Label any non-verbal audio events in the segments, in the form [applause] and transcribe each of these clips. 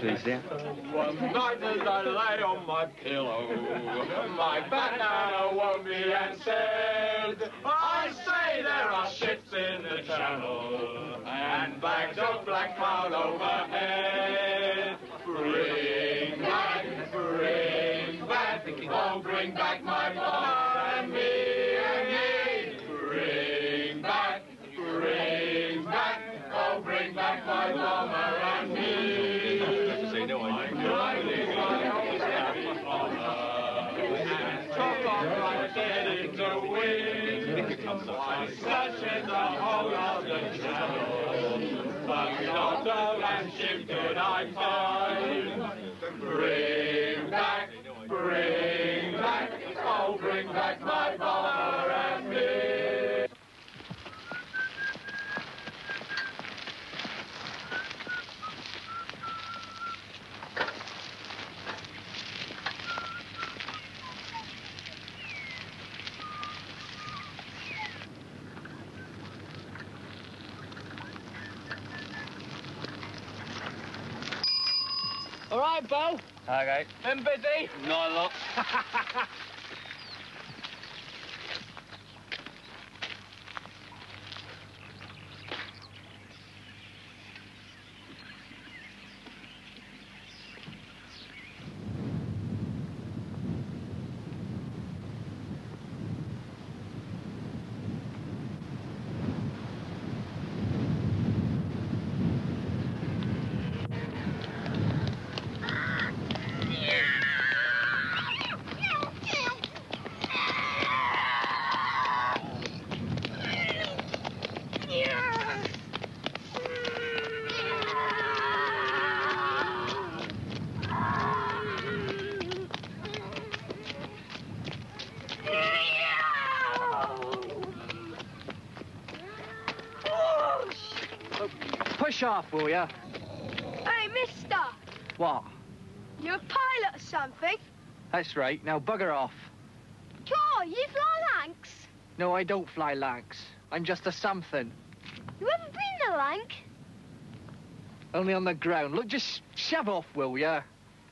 please, dear. One night as I lay on my pillow, my banana won't be answered. I say there are ships in the channel and bags of black cloud overhead. Bring back, bring back, oh, bring back my bomber could I find. Bring back, bring back, oh bring back my bomber and me. All right, Bo. Okay. Been busy? Not a lot. [laughs] off, will ya? Hey, mister, What? You're a pilot or something? That's right. Now bugger off. God, you fly Lancs? No, I don't fly Lancs. I'm just a something. You ever been to Lank? Only on the ground. Look, just shove off, will ya?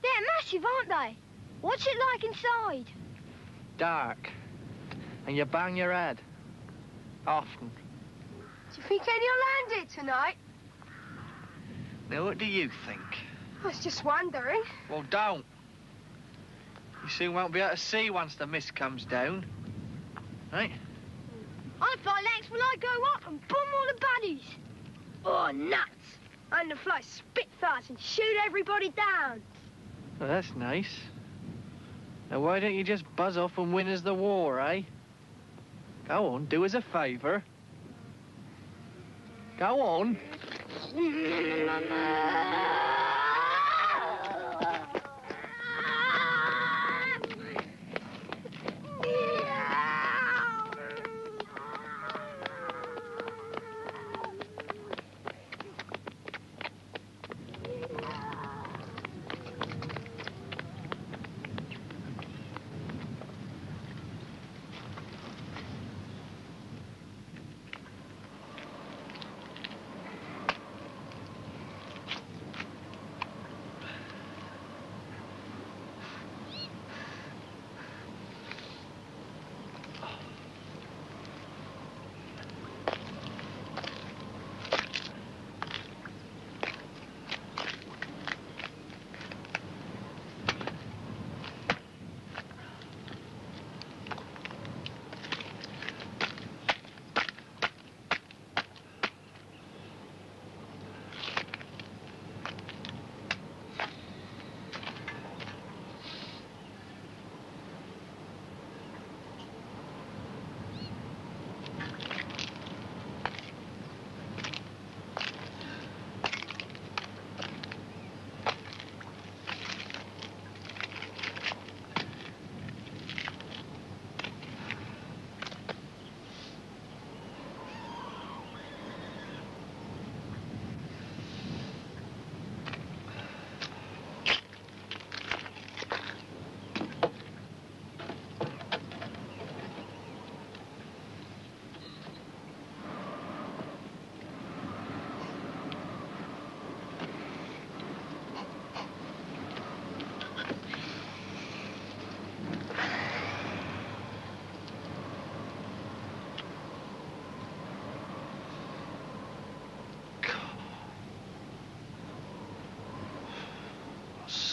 They're massive, aren't they? What's it like inside? Dark. And you bang your head. Often. Do you think you'll land it tonight? Now, what do you think? I was just wondering. Well, don't. You soon won't be able to see once the mist comes down. Right? I fly Lancs when I go up and bomb all the baddies. Oh, nuts! And to fly Spitfires and shoot everybody down. Well, that's nice. Now, why don't you just buzz off and win us the war, eh? Go on, do us a favour. Go on. Mm-hmm.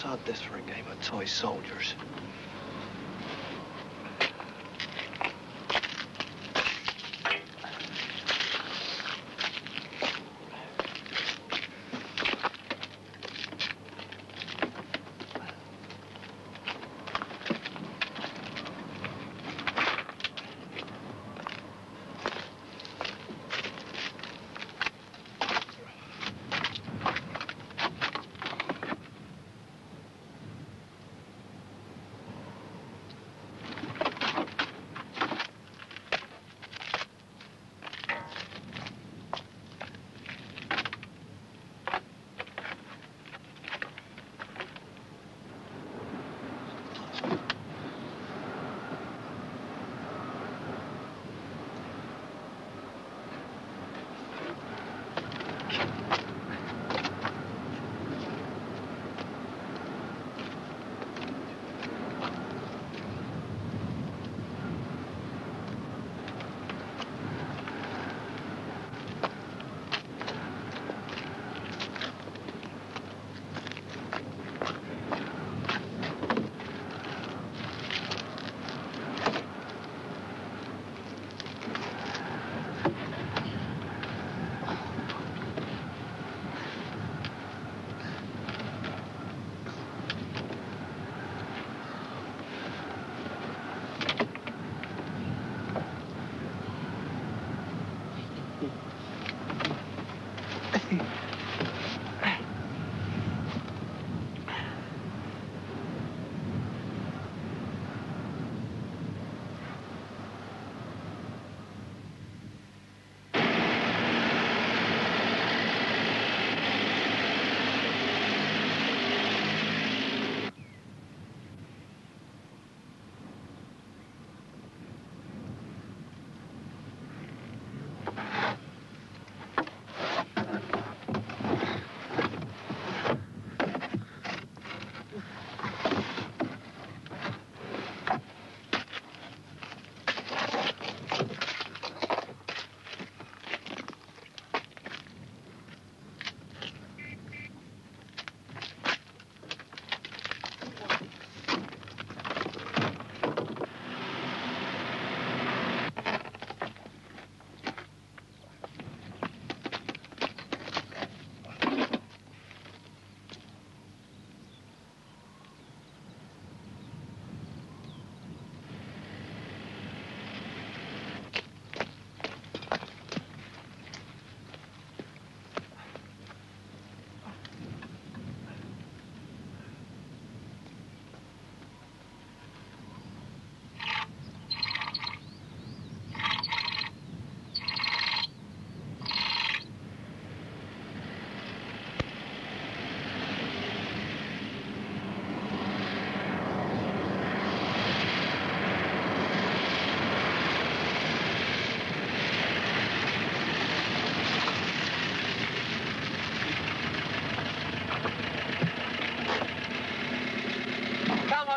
Had this for a game of toy soldiers.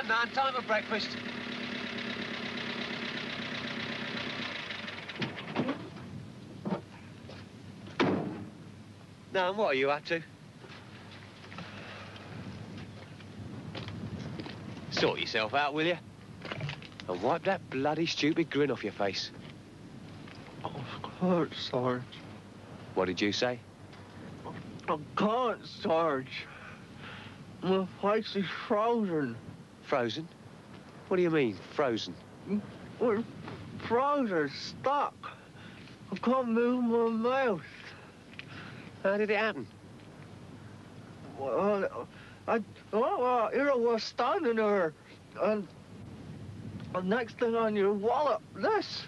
Man. Time for breakfast. Now, what are you up to? Sort yourself out, will you? And wipe that bloody stupid grin off your face. Of course, Sarge. What did you say? I can't, Sarge. My face is frozen. Frozen? What do you mean, frozen? Hmm? We're frozen, stuck. I can't move my mouth. How did it happen? Well, I, well, here I was standing there, and the next thing on your wallet, this.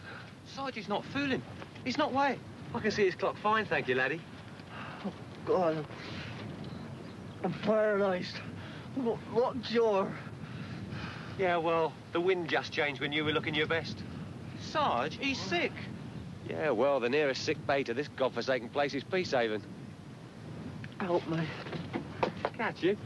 Sarge, he's not fooling. He's not way. I can see his clock fine, thank you, laddie. Oh, God, I'm paralyzed. What, what's your... Yeah, well, the wind just changed when you were looking your best. Sarge, he's sick. Yeah, well, the nearest sick bay to this godforsaken place is Peacehaven. Help me. Catch you.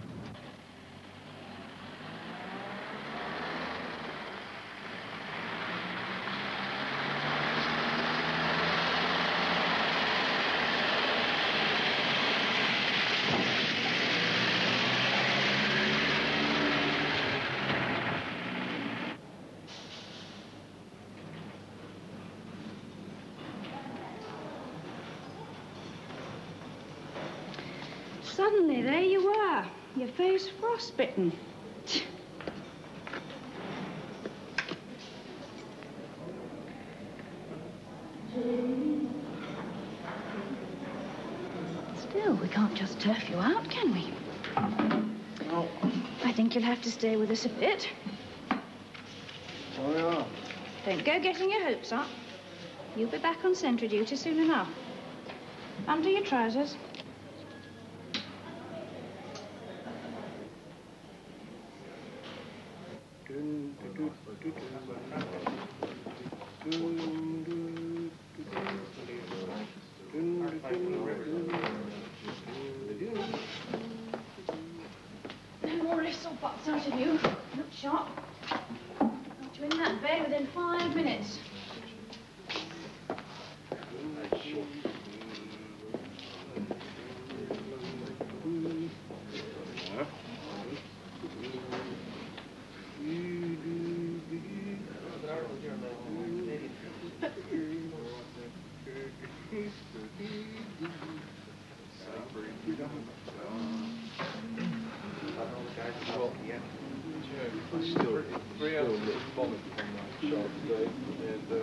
suddenly, there you are. Your face frostbitten. Still, we can't just turf you out, can we? I think you'll have to stay with us a bit. Oh, yeah. Don't go getting your hopes up. You'll be back on sentry duty soon enough. Undo your trousers. No more lifts or butts out of you. Look sharp. Got you in that bed within five minutes.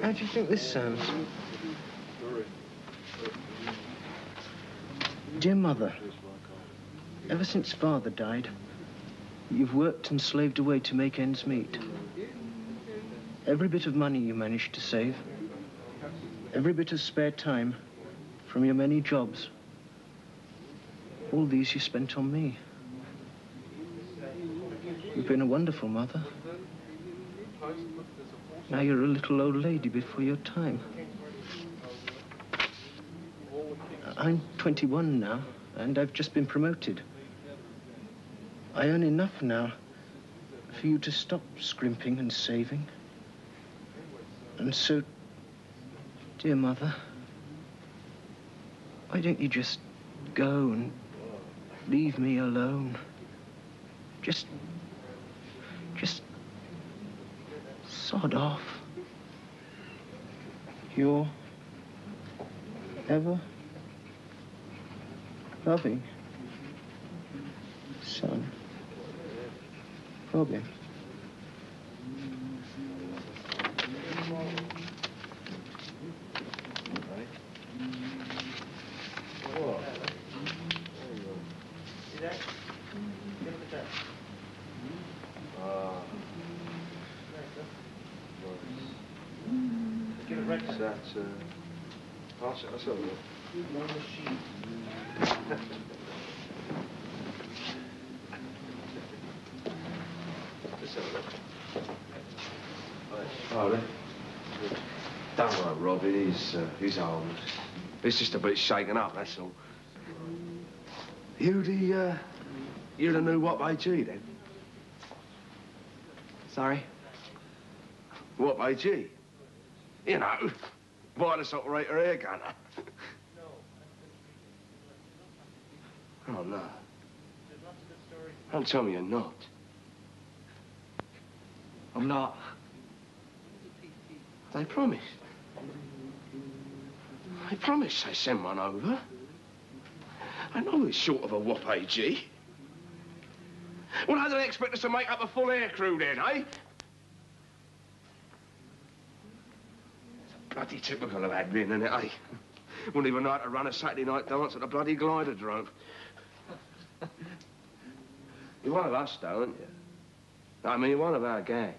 How do you think this sounds? Dear Mother, ever since Father died, you've worked and slaved away to make ends meet. Every bit of money you managed to save, every bit of spare time from your many jobs, all these you spent on me. You've been a wonderful mother. Now you're a little old lady before your time. I'm 21 now, and I've just been promoted. I earn enough now for you to stop scrimping and saving. And so, dear mother, why don't you just go and leave me alone? Just, just sod off. Your ever loving son, Robin. That's, uh, pass it, that's a look. Let's have a look. Oh, then. Don't worry, Robin, he's, uh, he's old. It's just a bit shaken up, that's all. You the, uh, you the new What AG, then? Sorry? WOp/AG? You know, wireless operator air gunner. oh, no. Don't tell me you're not. I'm not. They promised. They promised they send one over. I know it's short of a WOp/AG. Well, how do they expect us to make up a full air crew then, eh? Bloody typical of admin, isn't it, eh? Wouldn't even know how to run a Saturday night dance at a bloody glider drove. You're one of us, though, aren't you? I mean, you're one of our gang.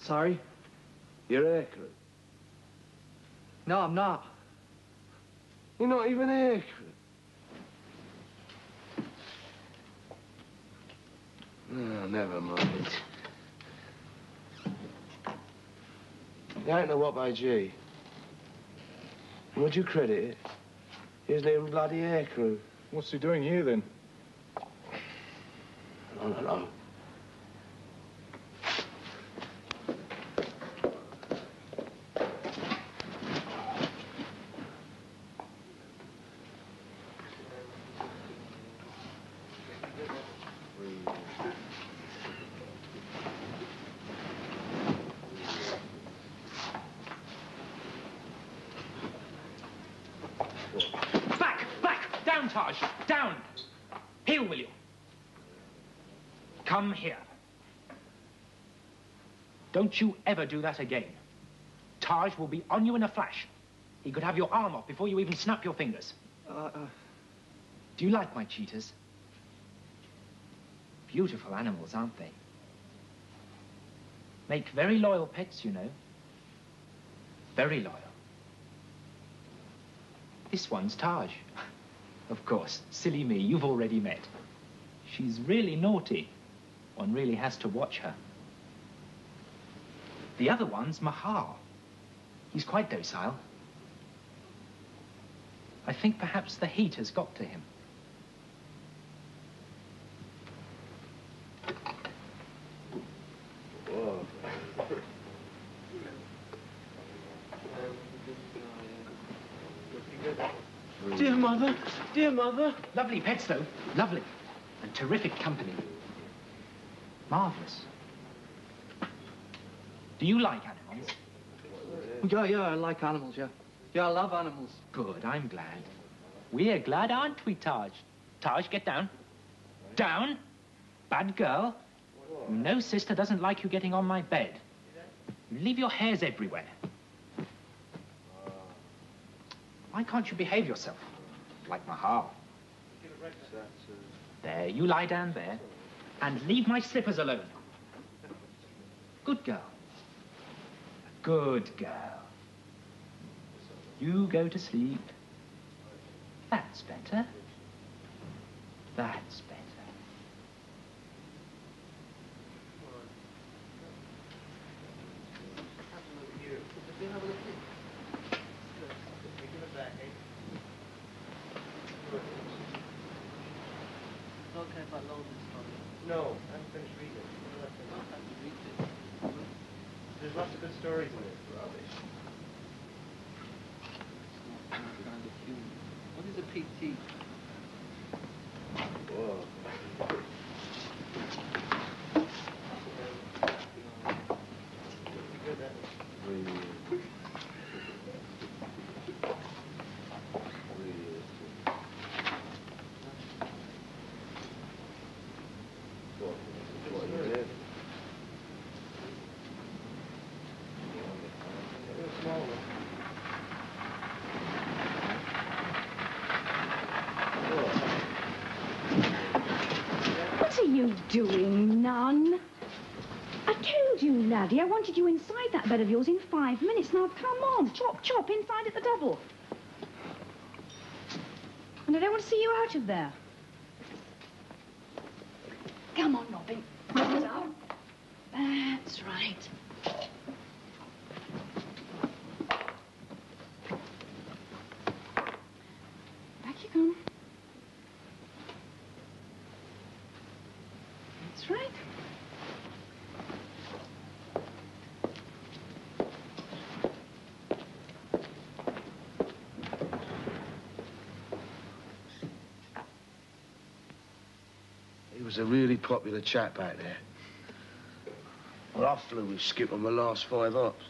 Sorry? You're air crew. No, I'm not. You're not even air crew. Oh, never mind. You ain't no what by G. Would you credit it? Isn't even bloody air crew. What's he doing here then? I don't know. Back! Taj. Down. Will you? Come here. Don't you ever do that again. Taj will be on you in a flash. He could have your arm off before you even snap your fingers. Uh, uh, Do you like my cheetahs? Beautiful animals, aren't they? Make very loyal pets, you know. Very loyal. This one's Taj. [laughs] Of course, silly me, you've already met. She's really naughty. One really has to watch her. The other one's Mahal. He's quite docile. I think perhaps the heat has got to him. dear mother, dear mother. Lovely pets, though. Lovely. And terrific company. Marvellous. Do you like animals? Yeah, yeah, I like animals, yeah. Yeah, I love animals. Good, I'm glad. We're glad, aren't we, Taj? Taj, get down. Down. Bad girl. Know sister doesn't like you getting on my bed. You leave your hairs everywhere. Why can't you behave yourself? Like Mahal. There, you lie down there. And leave my slippers alone. Good girl. Good girl. You go to sleep. That's better. That's better. There's lots of stories in it. Rubbish. What is a PT? What are you doing, Nun? I told you, laddie, I wanted you inside that bed of yours in five minutes. Now, come on, chop, chop, inside at the double. And I don't want to see you out of there. Come on, Robin. Sit down. That's right. Back you come. That's right. He was a really popular chap out there. Well, I flew with Skip on my last five ups.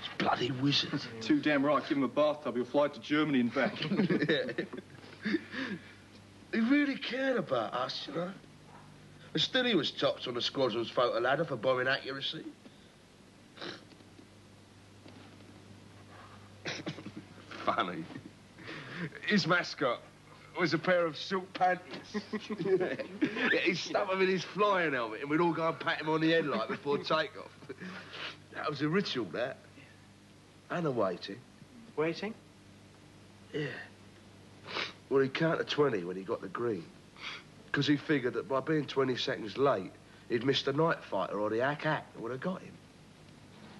He's a bloody wizard. [laughs] Too damn right. Give him a bathtub. He'll fly to Germany and back. [laughs] He really cared about us, you know. And still he was tops on the squadron's photo ladder for bombing accuracy. Funny. His mascot was a pair of silk panties. yeah, [laughs] he stuck them in his flying helmet and we'd all go and pat him on the head like before takeoff. That was a ritual, that. And a waiting. Waiting? Yeah. Well, he counted 20 when he got the green. Because he figured that by being 20 seconds late, he'd missed the night fighter or the ack-ack that would have got him.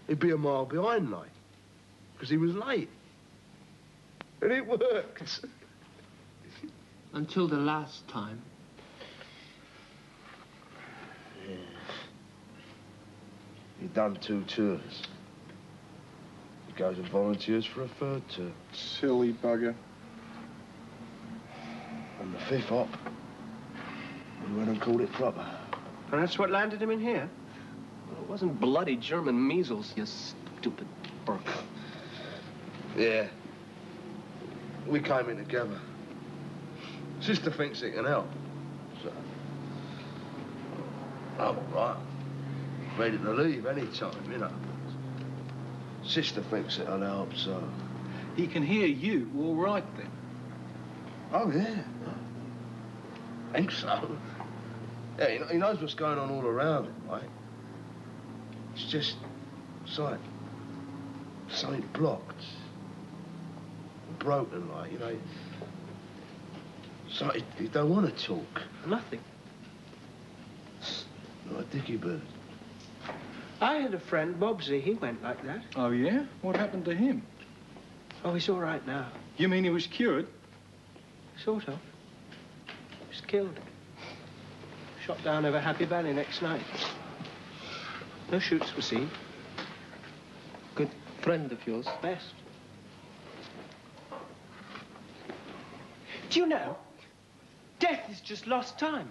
He'd be a mile behind, like. Because he was late. And it worked. [laughs] Until the last time. He'd done two tours. He goes and volunteers for a third tour. Silly bugger. On the fifth op, we went and called it proper. And that's what landed him in here? Well, it wasn't bloody German measles, you stupid burk. Yeah. We came in together. Sister thinks it can help. So, I'm all right. Ready to leave any time, you know. Sister thinks it'll help, so. He can hear you all right then. Oh, yeah. think so. Yeah, he, he knows what's going on all around him, right? It's just, it's like something blocked, broken, like, you know. So he, he don't want to talk. Nothing. Not a dicky bird. I had a friend, Bobsy. He went like that. Oh, yeah? What happened to him? Oh, he's all right now. You mean he was cured? Sort of. He was killed. Shot down over Happy Valley next night. No shoots were seen. Good friend of yours. Best. Do you know? Death is just lost time.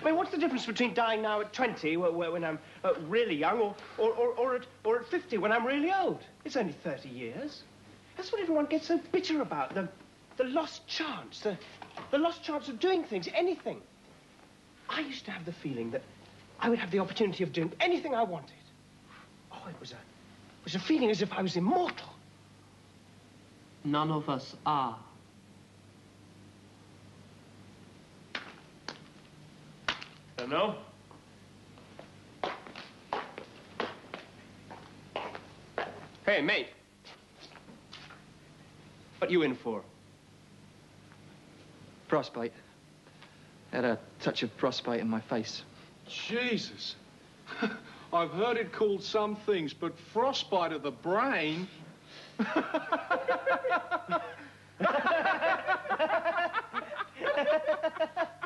I mean, what's the difference between dying now at 20, wh- wh- when I'm uh, really young, or, or, or, or, at, or at 50, when I'm really old? It's only 30 years. That's what everyone gets so bitter about, the, the lost chance, the, the lost chance of doing things, anything. I used to have the feeling that I would have the opportunity of doing anything I wanted. Oh, it was a, it was a feeling as if I was immortal. None of us are. Dunno. Hey, mate. What you in for? Frostbite. Had a touch of frostbite in my face. Jesus. [laughs] I've heard it called some things, but frostbite of the brain. [laughs] [laughs]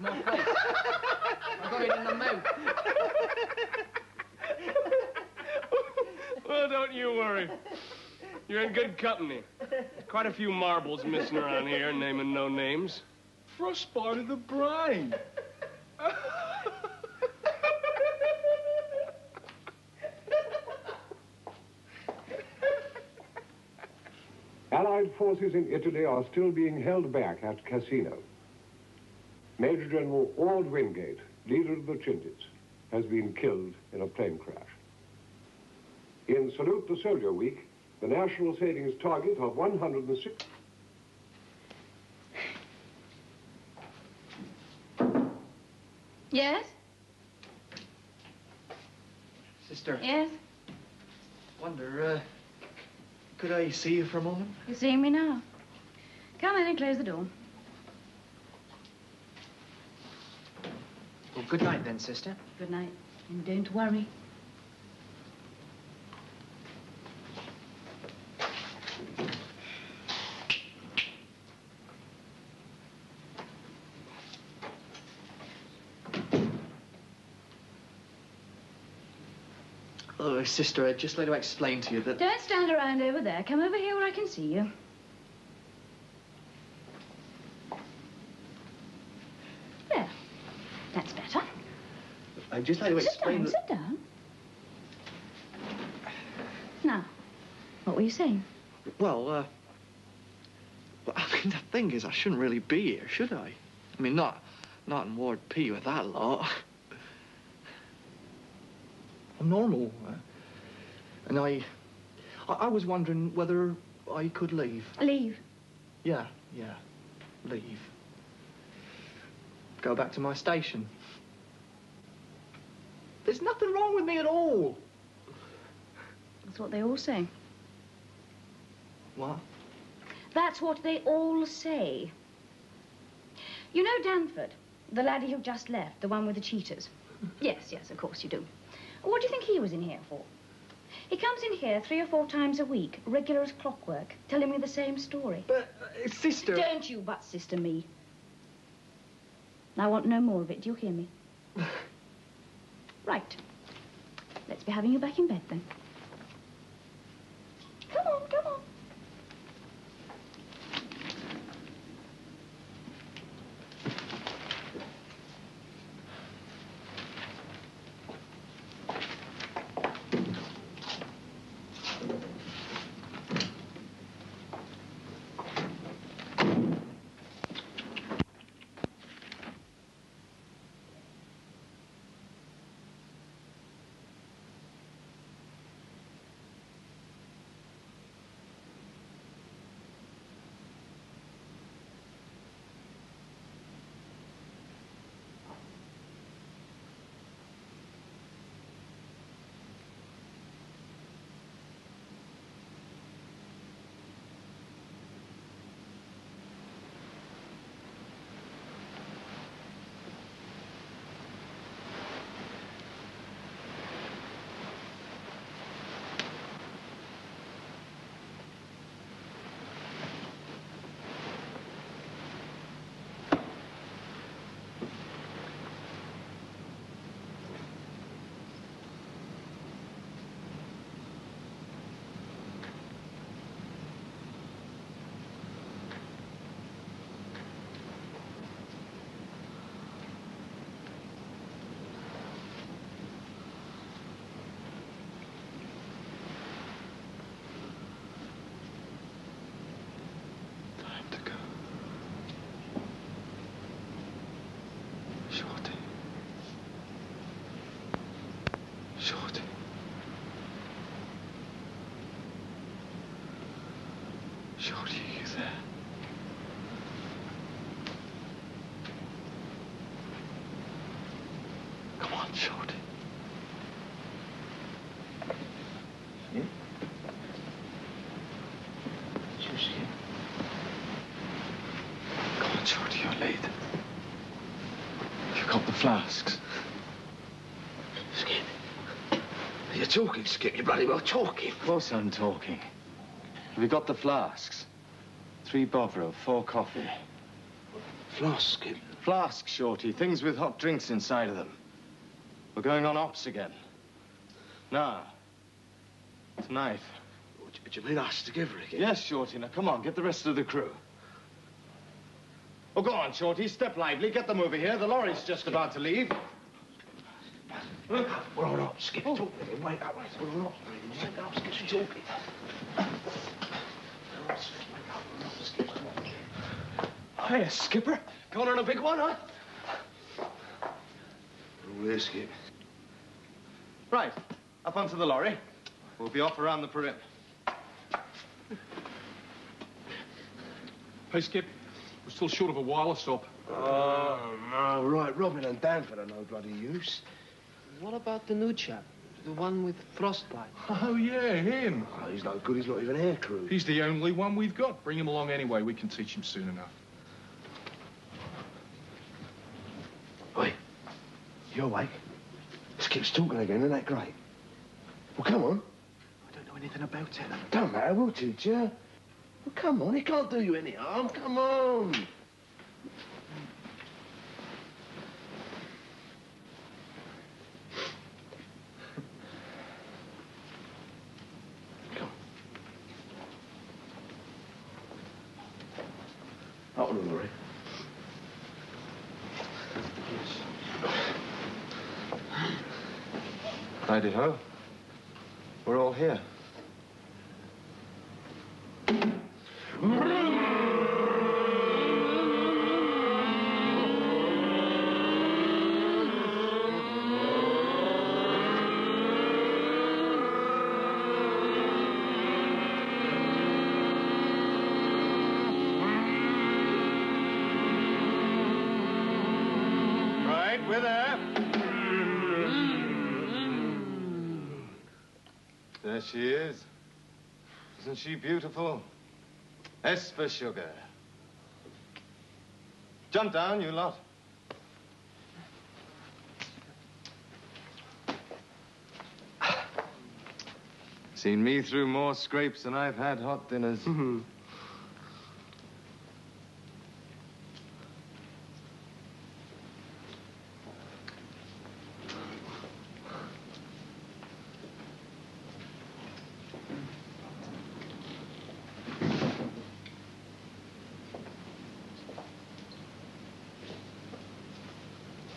My face. I got it in the mouth. Well, don't you worry. You're in good company. Quite a few marbles missing around here, naming no names. Frostbite of the brain. Forces in Italy are still being held back at Cassino. Major General Orde Wingate, leader of the Chindits, has been killed in a plane crash. In Salute the Soldier Week, the national savings target of 106... Yes? Sister, Yes? wonder, uh, could I see you for a moment? You're seeing me now. Come in and close the door. Well, good night then, sister. Good night. And don't worry. Oh, sister, I'd just like to explain to you that... Don't stand around over there. Come over here where I can see you. There. That's better. I'd just like to explain... Sit explain down, that... sit down. Now, what were you saying? Well, uh... Well, [laughs] I mean, the thing is, I shouldn't really be here, should I? I mean, not... Not in Ward P with that lot. I'm normal. And I... I... I was wondering whether I could leave. Leave. Yeah, yeah. Leave. Go back to my station. There's nothing wrong with me at all. That's what they all say. What? That's what they all say. You know Danford, the laddie who just left, the one with the cheaters? [laughs] yes, yes, of course you do. What do you think he was in here for? He comes in here three or four times a week, regular as clockwork, telling me the same story. But, uh, sister... Don't you but sister me. I want no more of it, do you hear me? [sighs] right. Let's be having you back in bed then. Come on, come on. Shorty, you there? Come on, Shorty. You see? Come on, Shorty, you're late. You got the flasks. Skip. You're talking, Skip. You're bloody well talking. Of course I'm talking. Have you got the flasks? Three Bovril, four coffee. Flask, Skip? Flasks, Shorty. Things with hot drinks inside of them. We're going on ops again. Now. Tonight. What do you mean us together again? Yes, Shorty. Now, come on, get the rest of the crew. Oh, go on, Shorty. Step lively. Get them over here. The lorry's just about to leave. We're on ops, Skip. Oh. Talk with him. Wait up. We're on. Wait up, Skip. Talking. Hiya, Skipper. Going on a big one, huh? All here, Skip. Right. Up onto the lorry. We'll be off around the perimeter. Hey, Skip. We're still short of a wireless stop. Oh, no. Right, Robin and Danford are no bloody use. What about the new chap? The one with frostbite? Oh, yeah, him. Oh, he's no good. He's not even air crew. He's the only one we've got. Bring him along anyway. We can teach him soon enough. You awake? keeps talking again. Isn't that great? Well, come on. I don't know anything about it. Don't matter. We'll teach you. Well, come on. He can't do you any harm. Come on. Out of the lorry. Righty ho. We're all here. Beautiful? S for sugar. Jump down, you lot. Seen me through more scrapes than I've had hot dinners. Mm-hmm.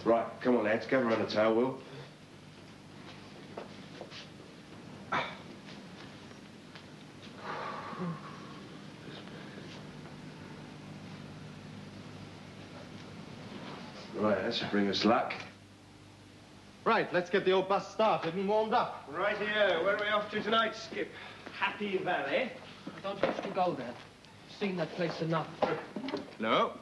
Right, come on, lads. Gather around the towel, Will. Right, that should bring us luck. Right, let's get the old bus started and warmed up. Right here. Where are we off to tonight, Skip? Happy Valley. I don't wish to go there. I've Seen that place enough. No.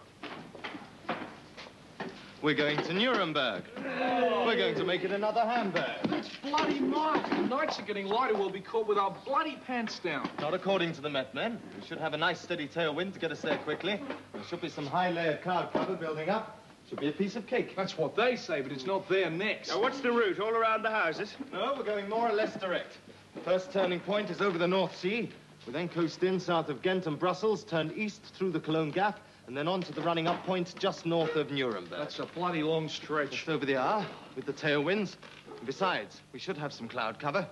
We're going to Nuremberg. We're going to make it another Hamburg. It's bloody mark. The nights are getting lighter. We'll be caught with our bloody pants down. Not according to the Met men. We should have a nice steady tailwind to get us there quickly. There should be some high layered cloud cover building up. Should be a piece of cake. That's what they say, but it's not there next. Now, what's the route? All around the houses? No, we're going more or less direct. First turning point is over the North Sea. We then coast in south of Ghent and Brussels, turn east through the Cologne Gap, and then on to the running up point just north of Nuremberg. That's a bloody long stretch. Just over the hour, with the tailwinds. Besides, we should have some cloud cover.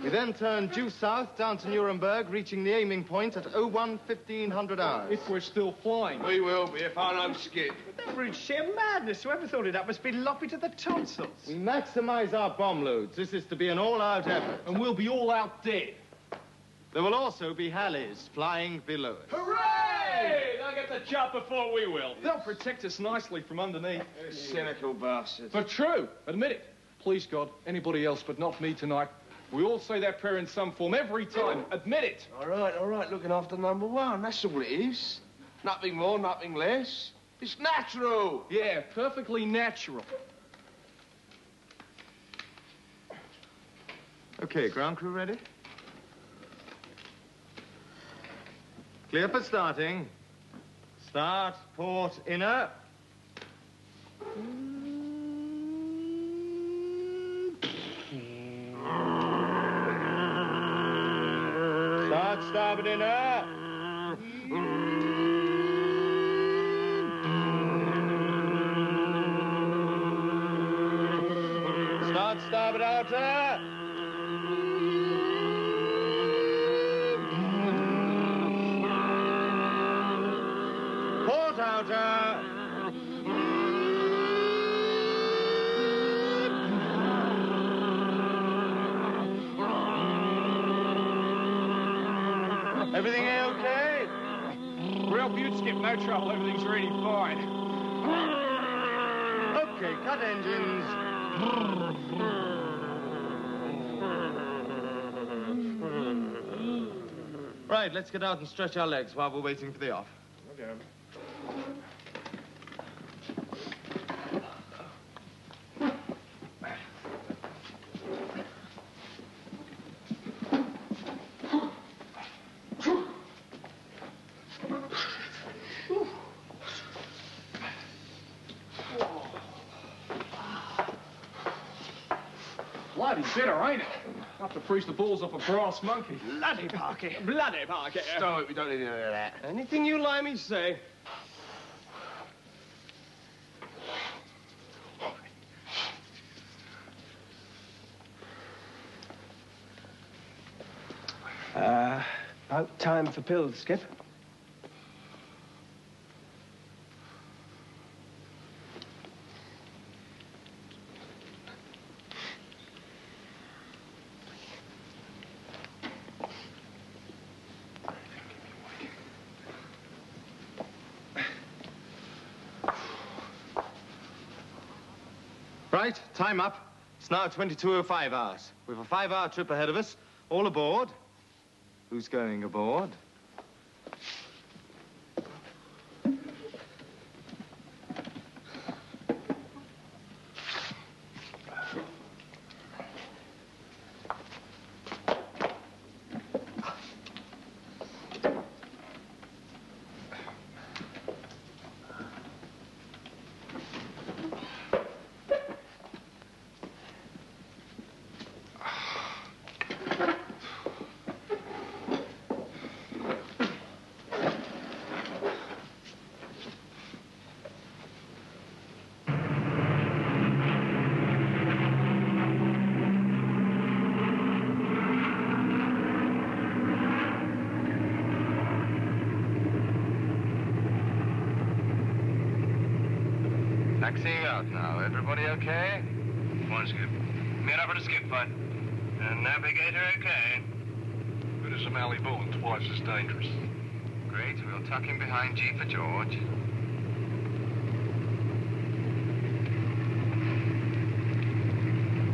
We then turn due south down to Nuremberg, reaching the aiming point at 01 1500 hours. If we're still flying. We will be if I don't skip. That route's sheer madness. Whoever thought it up must be loppy to the tonsils. We maximize our bomb loads. This is to be an all-out effort. And we'll be all out dead. There will also be Halleys flying below us. Hooray! They'll get the job before we will. They'll protect us nicely from underneath. Cynical bastards. But true. Admit it. Please, God, anybody else but not me tonight. We all say that prayer in some form every time. Admit it. All right, all right, looking after number one. That's all it is. Nothing more, nothing less. It's natural. Yeah, perfectly natural. Okay, ground crew ready? Clear for starting. Start, port, inner. Start, starboard, inner. Start, starboard, outer. Real beaut, Skip. No trouble. Everything's really fine. Okay, cut engines. Right, let's get out and stretch our legs while we're waiting for the off. Okay. Bloody bitter, ain't it? Enough to freeze the balls off a brass monkey. Bloody Parky. Bloody Parky. Stop it, we don't need any of that. Anything you limey say. Uh, about time for pills, Skip. Right, time up. It's now 22.05 hours. We've a five-hour trip ahead of us. All aboard. Who's going aboard? Taxiing out now. Everybody okay? One skip. Made up for the skip, bud. And navigator okay? Good as a Twice as dangerous. Great. We'll tuck him behind G for George.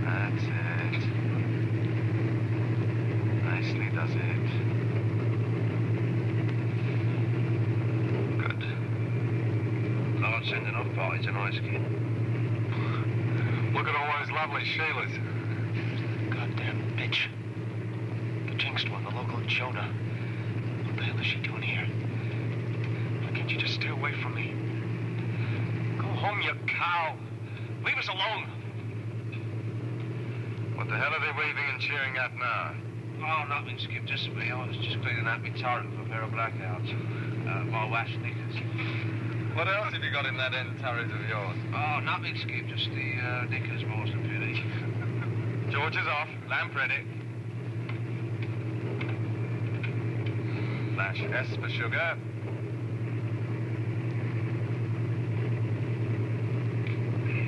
That's it. Nicely does it. Good. Lord sending off parties and ice kid. Look at all those lovely Sheilas. Goddamn bitch. The jinxed one, the local Jonah. What hell is she doing here? Why can't you just stay away from me? Go home, you cow. Leave us alone. What the hell are they waving and cheering at now? Oh, nothing, Skip. Just me. I was just cleaning out my turret for a pair of blackouts. Uh, my wash knickers. What else have you got in that end turret of yours? Oh, nothing, Skip. Just the uh, knickers, more than pity. George is off. Lamp ready. Flash S for sugar.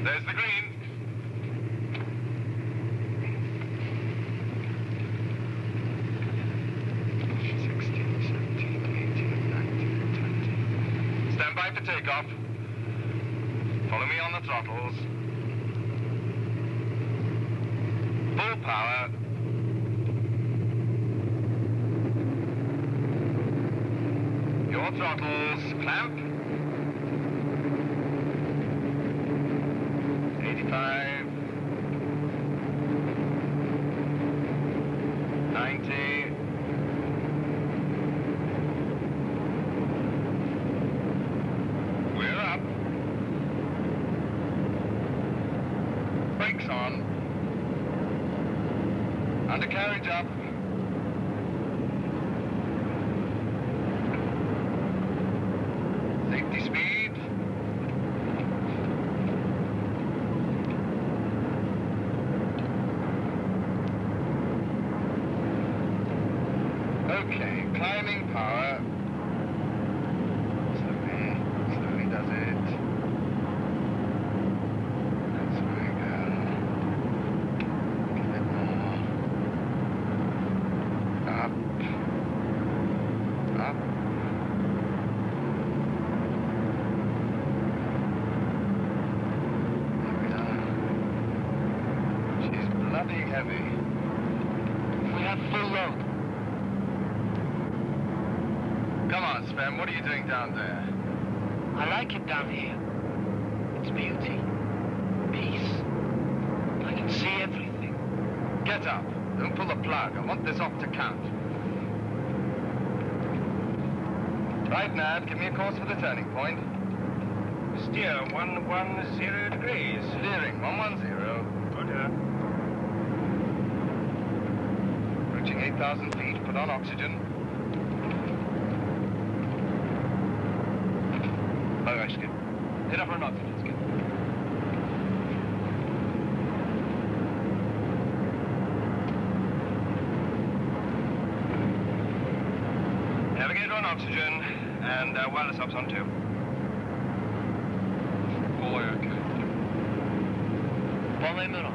There's the green. Stand by for takeoff. Follow me on the throttles. Full power. Four throttles. Clamp. 85. 90. We're up. Brakes on. Undercarriage up. Safety speed. Okay, climbing power. Slowly, slowly does it. That's very good. A bit more. Up. Up. There we are. She's bloody heavy. We have full load. Come on, Sven, what are you doing down there? I like it down here. It's beauty. Peace. I can see everything. Get up. Don't pull the plug. I want this off to count. Right, Nav, give me a course for the turning point. Steer 110 degrees. Steering 110. 5,000 feet, put on oxygen. All right, Skip. Hit up on oxygen, Skip. Navigator on oxygen, and uh, wireless ops on two. All right, okay. Follow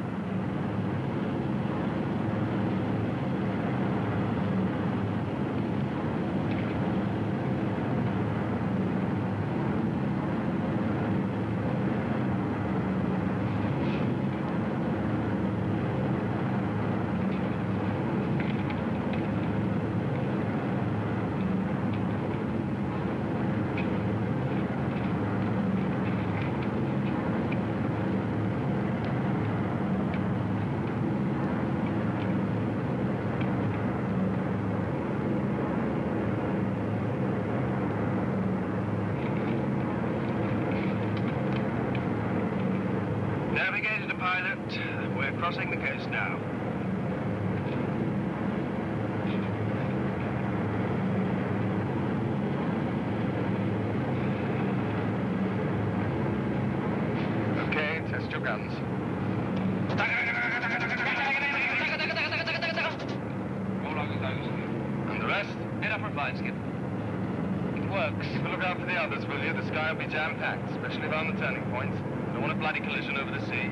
It works. Keep a look out for the others, will you? The sky will be jam-packed, especially around the turning points. Don't want a bloody collision over the sea.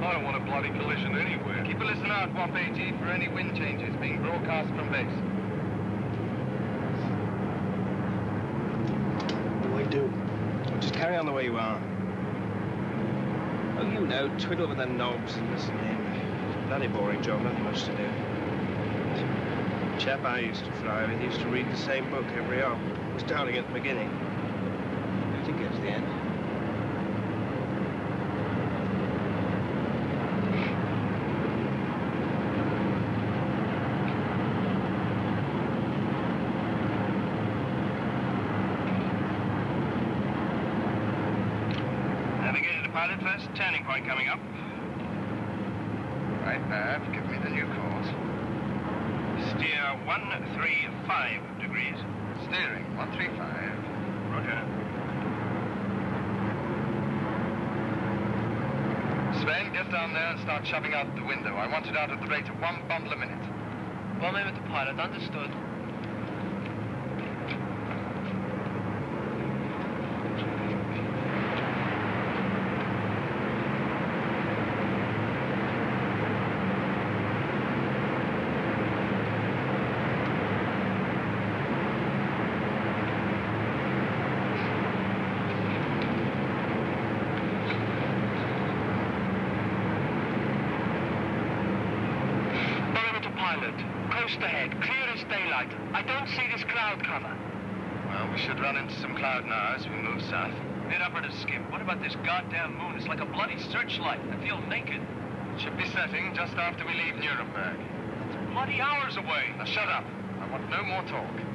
I don't want a bloody collision anywhere. Keep a listen out, WOp/AG, for any wind changes being broadcast from base. What do I do? Just carry on the way you are. Oh, you know, twiddle with the knobs and listen in. Bloody boring job, nothing much to do. Chap I used to fly with used to read the same book every hour. Was darling at the beginning. I think it's the end. Navigator to pilot first, turning point coming up. Right, Nav, give me the new course. Steer 135 degrees. Steering 135. Roger. Sven, get down there and start shoving out the window. I want it out at the rate of one bundle a minute. One to pilot, understood. Perimeter pilot. Coast ahead. Clear as daylight. I don't see this cloud cover. Well, We should run into some cloud now as we move south. Mid-operative skim. What about this goddamn moon? It's like a bloody searchlight. I feel naked. It Should be setting just after we leave Nuremberg. Bloody hours away. Now shut up. I want no more talk.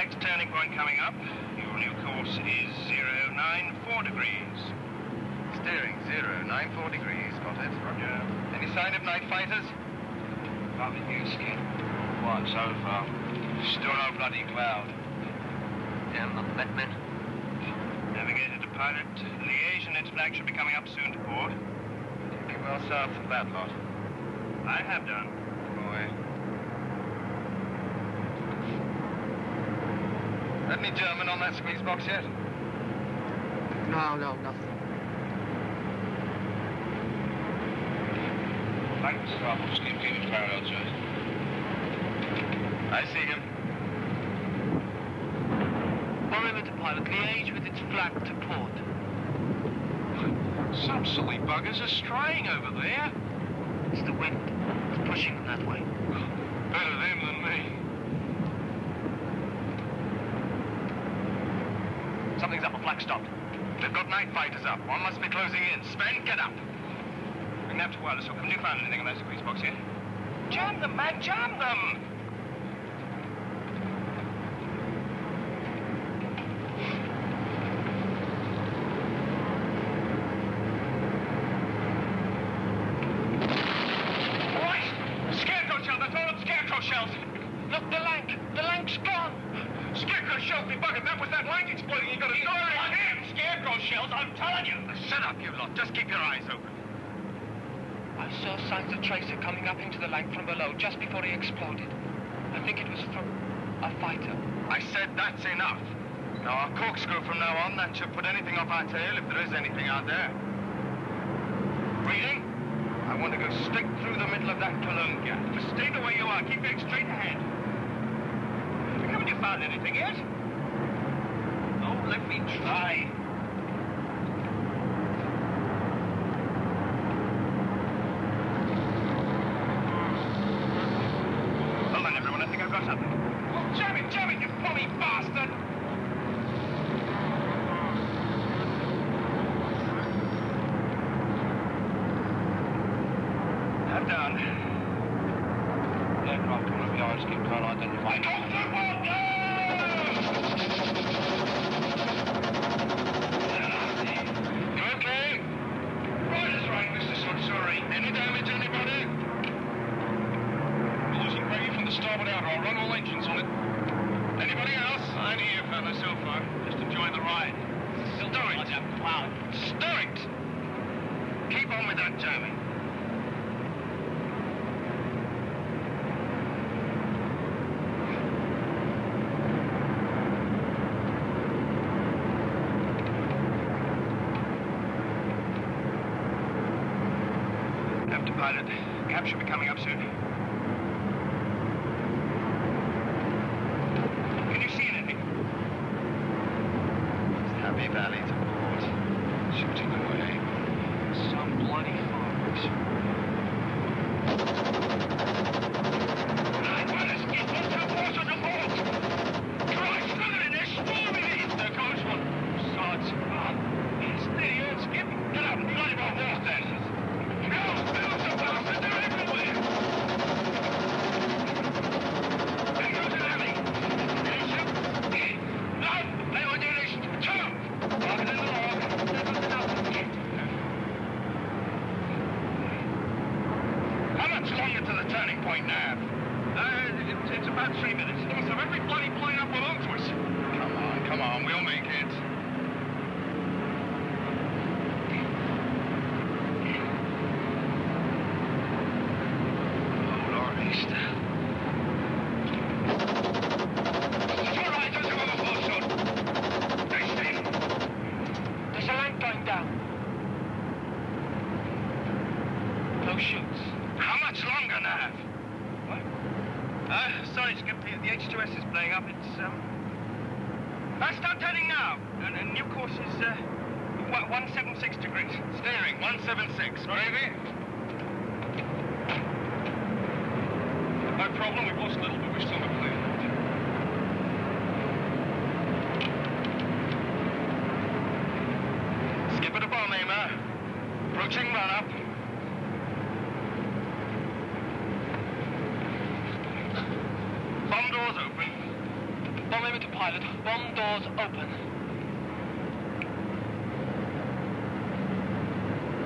Next turning point coming up. Your new course is 094 degrees. Steering, 094 degrees. Got it. Roger. Any sign of night fighters? Nothing new, Skin. What, so far? Still no bloody cloud. Damn the Batman. Navigator to pilot. Liège and its flak should be coming up soon to port. Be well south of that lot. I have done. Any German on that squeeze box yet? No, no, nothing. The starboard keep it parallel to it. I see him. Perimeter pilot, liège with its flak to port. Some silly buggers are straying over there. It's the wind. It's pushing them that way. [laughs] Better them than me. Something's up. A flak stopped. They've got night fighters up. One must be closing in. Sven, get up. Bring them to wireless hook. Have you found anything on that squeeze box yet? Jam them, man, jam them! Right! Scarecrow shell, that's all scarecrow shells! Look, the Lanc! The Lanc's gone! Scarecrow shells, be buggered! That was that Lanc exploding! You got a story! him! Scarecrow shells, I'm telling you! Shut up, you lot. Just keep your eyes open. I saw signs of tracer coming up into the Lanc from below just before he exploded. I think it was from a fighter. I said that's enough. Now, our corkscrew from now on, that should put anything off our tail if there is anything out there. Reading? I want to go straight through the middle of that Cologne gap. Just stay the way you are. Keep going straight ahead. Haven't you found anything yet? Oh, let me try. Stand down. The aircraft one of yours keep trying to identify. Go You okay? Right is right, Mr. Sorry. Any damage, anybody? We're losing gravy from the starboard outer. I'll run all engines on it. Anybody else? I'm here, fella, so far. Just enjoying the ride. Stow it. Wow. Stow it. Keep on with that jamming. Pilot, Cap should be coming up soon. Can you see anything? Happy Valley to port. Shooting away. Some bloody fogs. Right, well, let's get this to port on the boat. Christ, look at it, they're swarming it. There goes one. Sods. Ah, it's the earth skip. Get up, bloody well, walk then. Bills, bills are bouncing, they're everywhere. There goes an alley. There's a... No, they were doing this. Two. Lock it in the log. There goes another. How much longer to the turning point now? Uh, it's, it's about three minutes. They must have every bloody plane up below to us. Come on, come on, we'll make it. Oh, Lord, East. It's all right, don't you overflow soon. Hey, Steve. There's a lamp going down. No shoots. How much longer, Nav? What? Uh, sorry, Skip. The, the H2S is playing up. It's, um... Uh, start turning now. And, and new course is, uh... one- 176 degrees. Steering, 176. Gravy? No problem. We've lost a little, but we're still clear. Skipper to bomb aimer. Approaching run-up. Bomb doors open. Bomb aimer to pilot. Bomb doors open.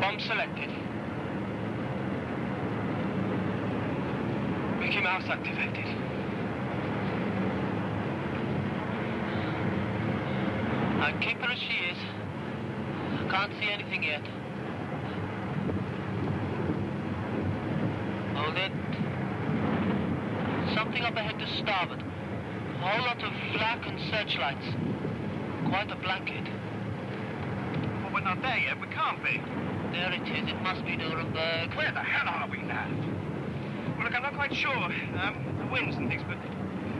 Bomb selected. Mickey Mouse activated. I keep her as she is. Can't see anything yet. Hold it. Something up ahead to starboard. A whole lot of flak and searchlights. Quite a blanket. Well, we're not there yet. We can't be. There it is. It must be Nuremberg. Where the hell are we now? Well, look, I'm not quite sure. Um, the winds and things, but...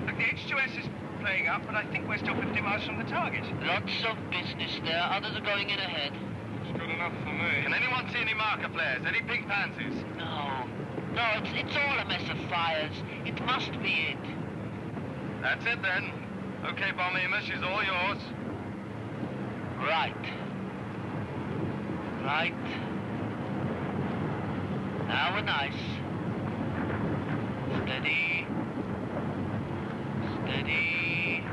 Look, the H2S is playing up, but I think we're still 50 miles from the target. Lots of business there. Others are going in ahead. It's good enough for me. Can anyone see any marker flares? Any pink pansies? No. No, it's, it's all a mess of fires. It must be it. That's it, then. Okay, Bomb Aimer, she's all yours. Right. Right. Now we're nice. Steady. Steady.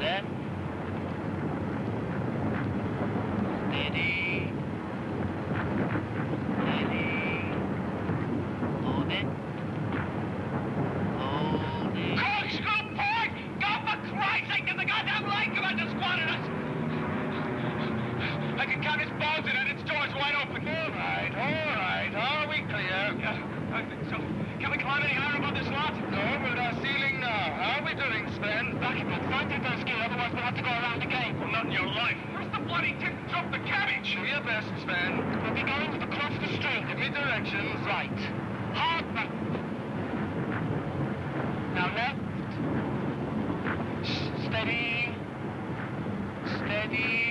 Left. Steady. Steady. Hold it. Hold it. Corkscrew point! God, for Christ's sake, there's a goddamn line commander squatting us! I can count his balls in and its door's wide open. All right, all right. Are we clear? Yeah. Uh, so, can we climb any higher above this lot? No, we're at our ceiling now. How are we doing, Sven? Back up. Don't take those gear, otherwise we'll have to go around again. Well, not in your life. Where's the bloody tip? Drop the cabbage. Do your best, Sven. We'll be going to the cross the street. Give me directions. Right. Hard back. Now left. S- Steady. Steady.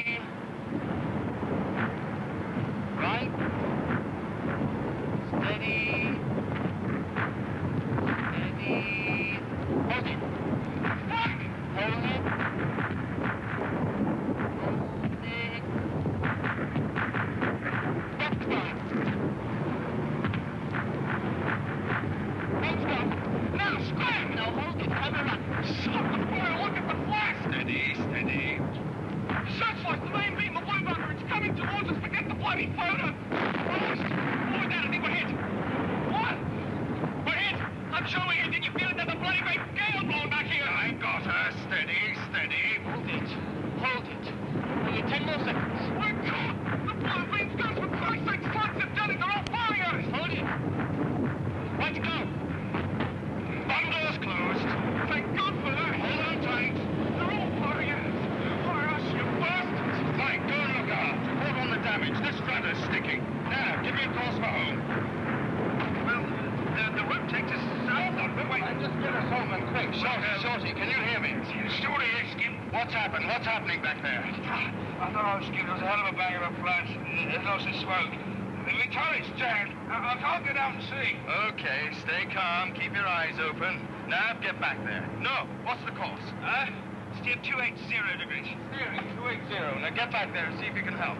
Get back there and see if you can help.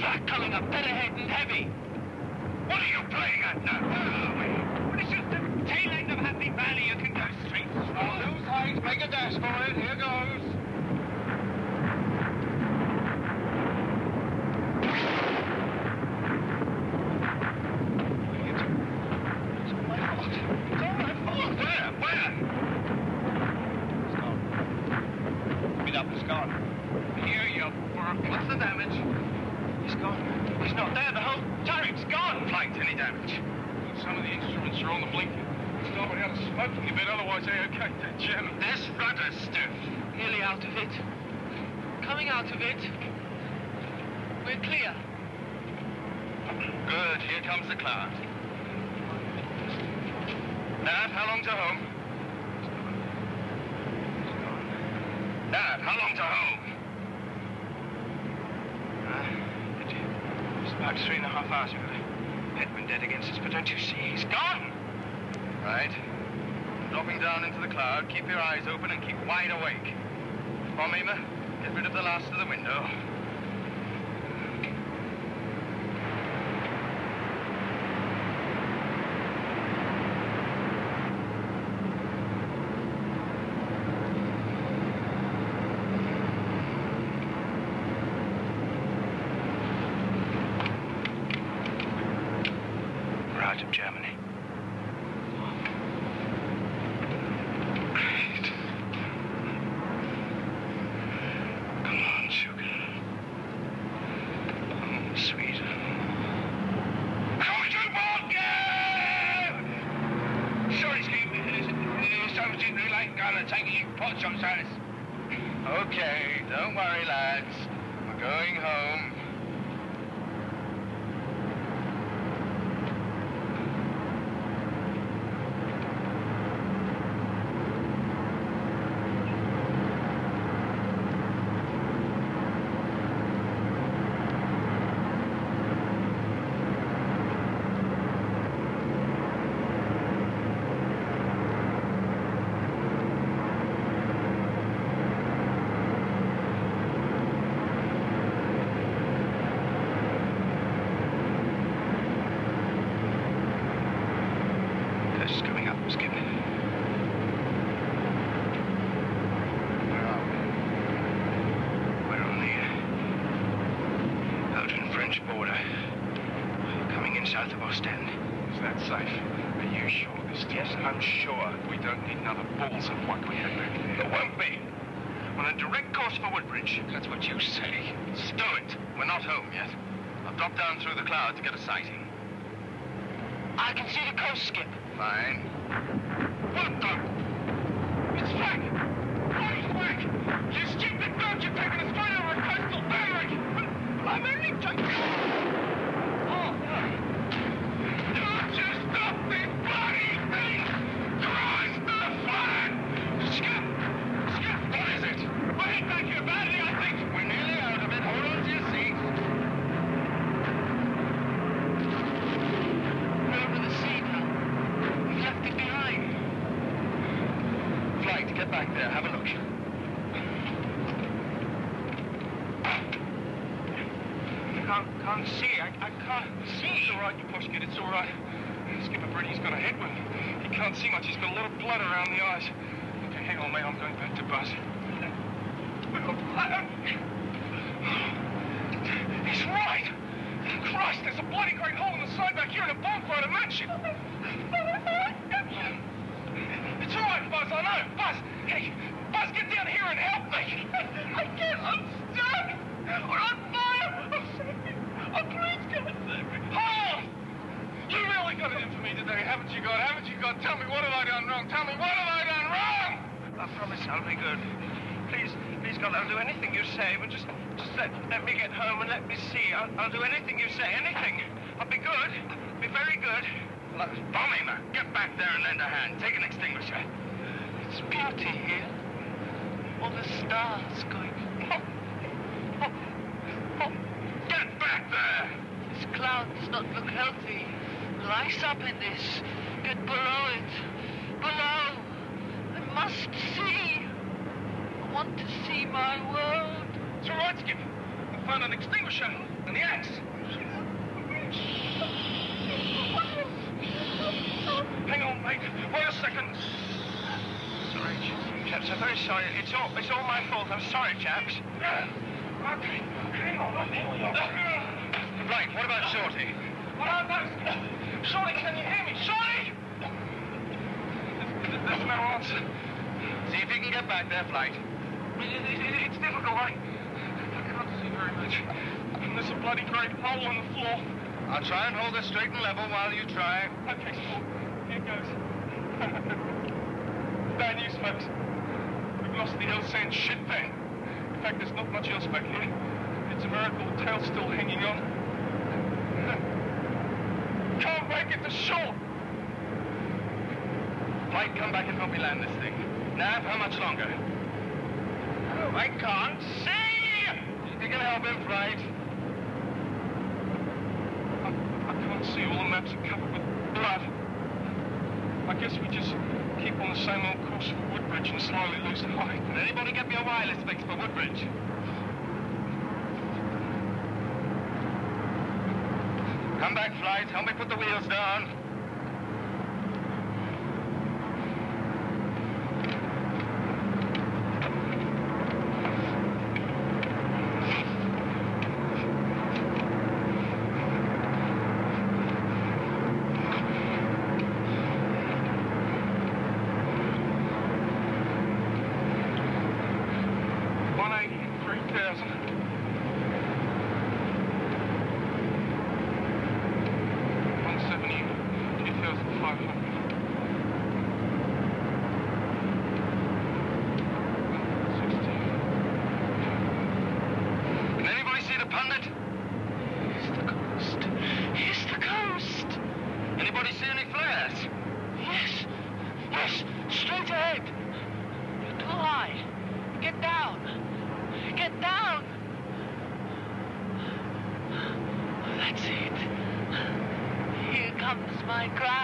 Flak coming up dead ahead and heavy. What are you playing at now? Where are we? Well, it's just the tail end of Happy Valley. You can go straight through. On those heights, make a dash for it. Here goes. sighting. I can see the coast, Skip. Fine. What the... not look healthy. Rise up in this. Get below it. Below. I must see. I want to see my world. It's all right, Skip. I found an extinguisher and the axe. Hang on, mate. Wait a second. Sorry, chaps. I'm very sorry. It's all, it's all my fault. I'm sorry, chaps. Okay. Hang on. Right, what about Shorty? What about Shorty, can you hear me? Shorty! There's no answer. See if you can get back there, Flight. It, it, it, it's difficult. I, I can't see very much. And there's a bloody great hole in the floor. I'll try and hold her straight and level while you try. Okay, Sport. Here it goes. [laughs] Bad news, folks. We've lost the Elsan shit pen. In fact, there's not much else back here. It's a miracle the tail's still hanging on. Can't make it to shore. Flight, come back and help me land this thing. Nav, how much longer? Oh, I can't see! You can help him, Flight. I can't see. All the maps are covered with blood. I guess we just keep on the same old course for Woodbridge and slowly lose height. Did anybody get me a wireless fix for Woodbridge? Flight. Help me put the wheels down. One eighty, three thousand. One seventy, two thousand five hundred. Can anybody see the pundit? Here's the coast. Here's the coast. Anybody see any flares? Yes. Yes. Straight ahead. You're too high. Get down. Get down. That's it. Here comes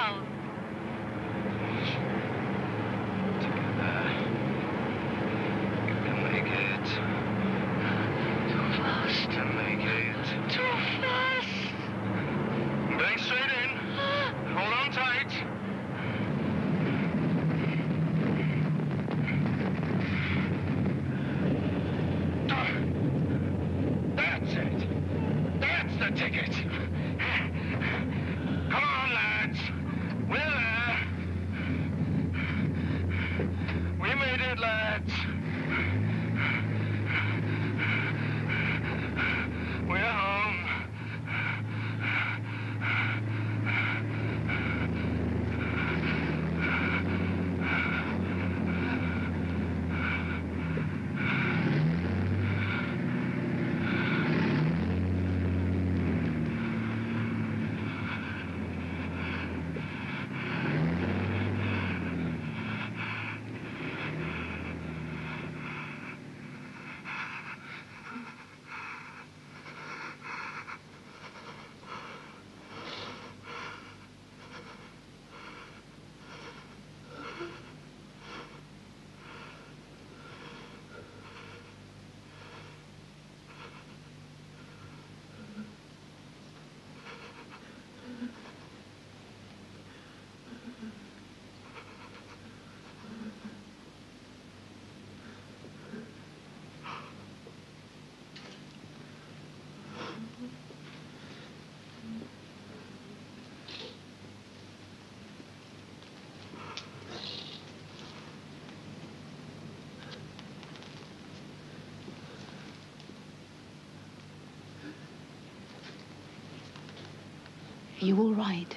you all right?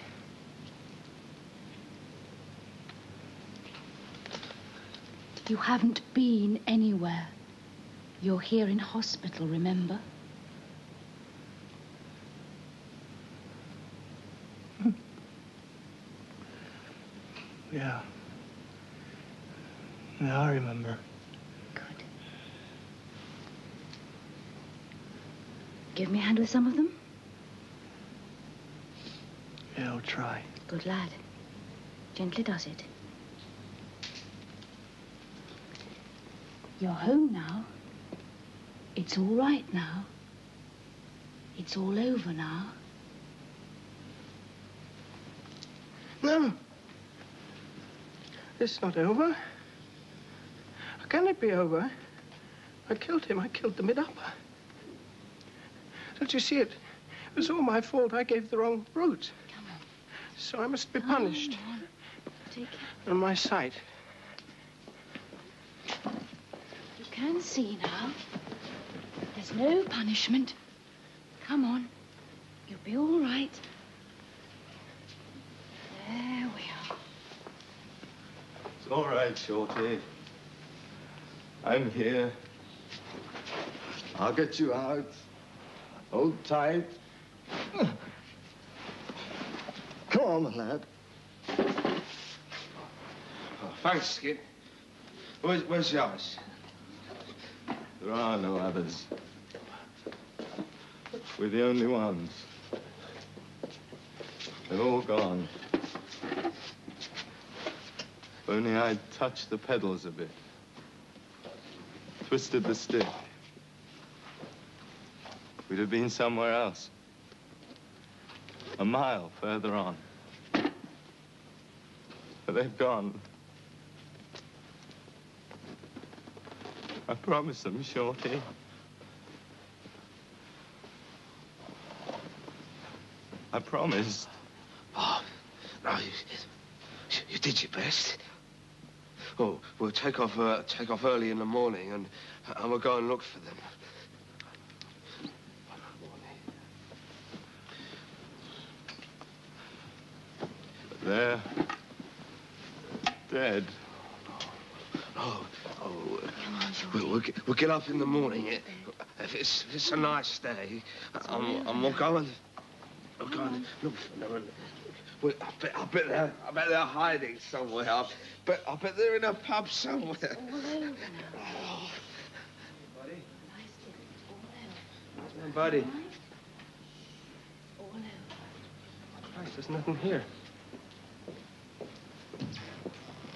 You haven't been anywhere. You're here in hospital, remember? [laughs] Yeah. Yeah, I remember. Good. Give me a hand with some of them? Yeah, I'll try. Good lad. Gently does it. You're home now. It's all right now. It's all over now. No. It's not over. How can it be over? I killed him. I killed the mid-upper. Don't you see it? It was all my fault. I gave the wrong route. So I must be punished. Oh, Take it. On my sight. You can see now. There's no punishment. Come on. You'll be all right. There we are. It's all right, Shorty. I'm here. I'll get you out. Hold tight. Come on, my lad. Oh, thanks, Skip. Where's, where's the others? There are no others. We're the only ones. They're all gone. If only I'd touched the pedals a bit. Twisted the stick. We'd have been somewhere else. A mile further on. But they've gone. I promised them, Shorty. I promised. Oh, no, you, you did your best. Oh, we'll take off, uh, take off early in the morning and, and we'll go and look for them. They're dead. Oh, oh, we'll, we'll, get, we'll get up in the morning. If it's, if it's a nice day, and, and we'll go and we'll go and look for them. Well, I bet, I bet they're, I bet they're hiding somewhere. I bet, I bet they're in a pub somewhere. Oh. [laughs] Buddy. Christ, there's nothing here.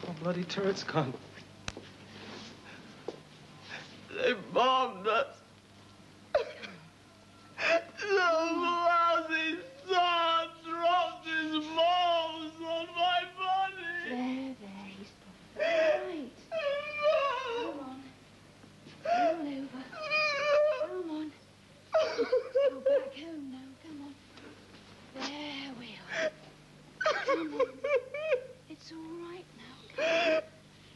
Oh, bloody turret's gone. They bombed us. The lousy son dropped his bombs on my body. There, there, he's right. Come on. Roll over. Come on. Go back home now. Come on. There we are. Come on. It's all right now. Come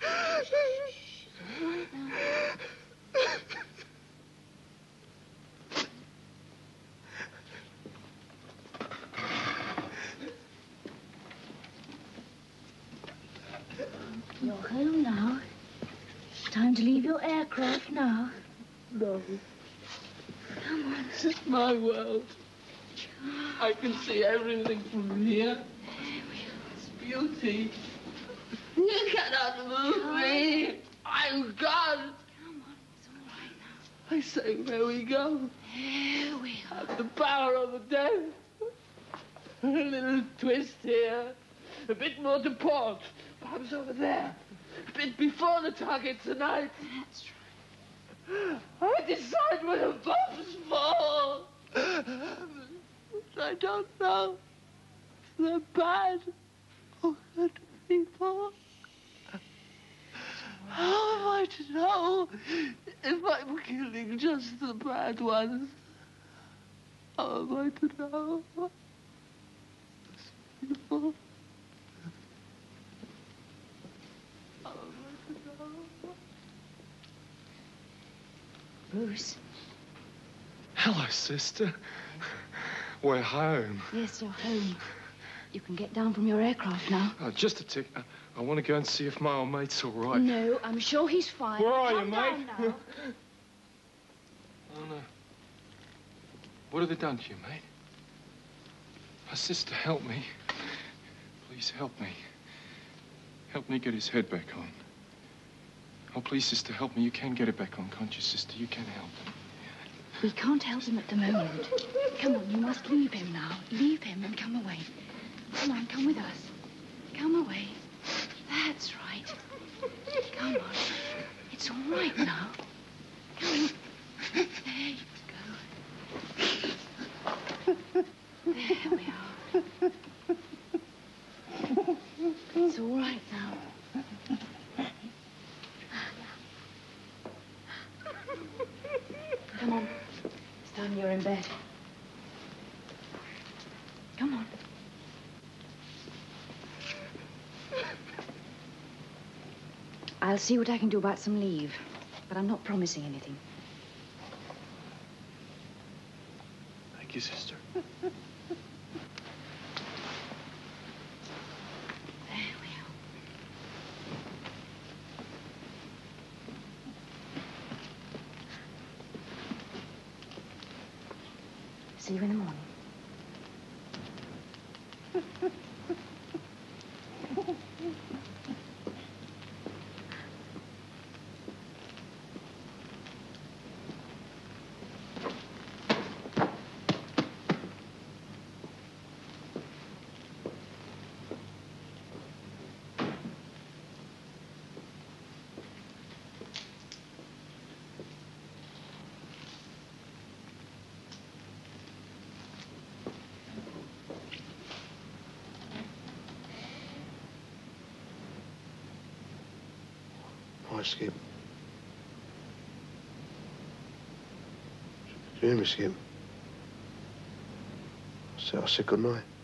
on. Shh. It's all right now. You're home now. Time to leave your aircraft now. No. Come on. This is my world. I can see everything from here. It's beauty. You cannot move me. I'm gone. I say, where we go? Here we are. Have the power of the dead. A little twist here. A bit more to port. Perhaps over there. A bit target tonight. That's right. I decide where the bombs fall. But I don't know the bad or good people. How am I to know if I'm killing just the bad ones? How am I to know? Bruce. Hello, sister. We're home. Yes, you're home. You can get down from your aircraft now. Uh, just a tick. I, I want to go and see if my old mate's all right. No, I'm sure he's fine. Where are you, mate? now. [laughs] Oh, no. What have they done to you, mate? My sister, help me. Please help me. Help me get his head back on. Oh, please, sister, help me. You can get it back on, can't you, sister? You can help him. We can't help him at the moment. Come on, you must leave him now. Leave him and come away. Come on, come with us. Come away. That's right. Come on. It's all right now. Come on. There you go. There we are. It's all right now. Come on. It's time you're in bed. Come on. I'll see what I can do about some leave, but I'm not promising anything. Thank you, sister. [laughs] you in the morning. Do you hear me, Skip? I said,